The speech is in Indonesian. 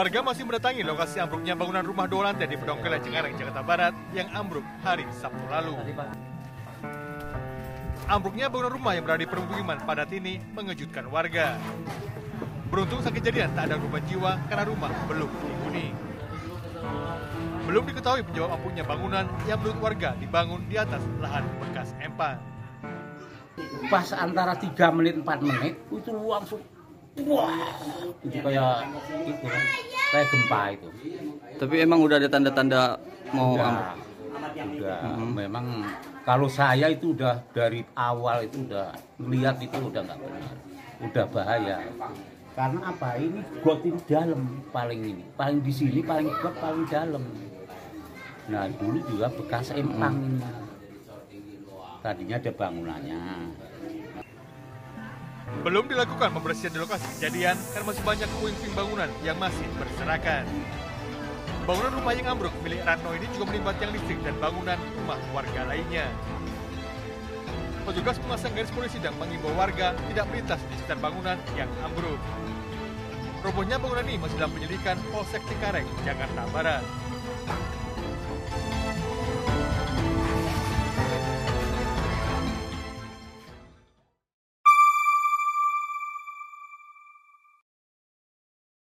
Warga masih mendatangi lokasi ambruknya bangunan rumah dua lantai di Pedongkela, Cikarang, Jakarta Barat yang ambruk hari Sabtu lalu. Ambruknya bangunan rumah yang berada di permukiman padat ini mengejutkan warga. Beruntung saat kejadian tak ada korban jiwa karena rumah belum dihuni. Belum diketahui penyebab ambruknya bangunan yang menurut warga dibangun di atas lahan bekas empang. Pas antara 3 menit 4 menit itu langsung wah itu kayak itu kan? Kayak gempa itu. Tapi emang udah ada tanda-tanda mau udah, udah. Mhm. memang kalau saya itu udah dari awal itu udah melihat itu udah nggak benar udah bahaya. Karena apa? Ini got ini dalam paling ini. Paling di sini paling got paling dalam. Nah dulu juga bekas empang. Ini tadinya ada bangunannya Belum dilakukan pembersihan di lokasi kejadian karena masih banyak puing-puing bangunan yang masih berserakan. Bangunan rumah yang ambruk milik Ratno ini juga menimba tiang listrik dan bangunan rumah warga lainnya. Petugas memasang garis polisi dan mengimbau warga tidak melintas di sekitar bangunan yang ambruk. Robohnya bangunan ini masih dalam penyelidikan Polsek Cikareng, Jakarta Barat.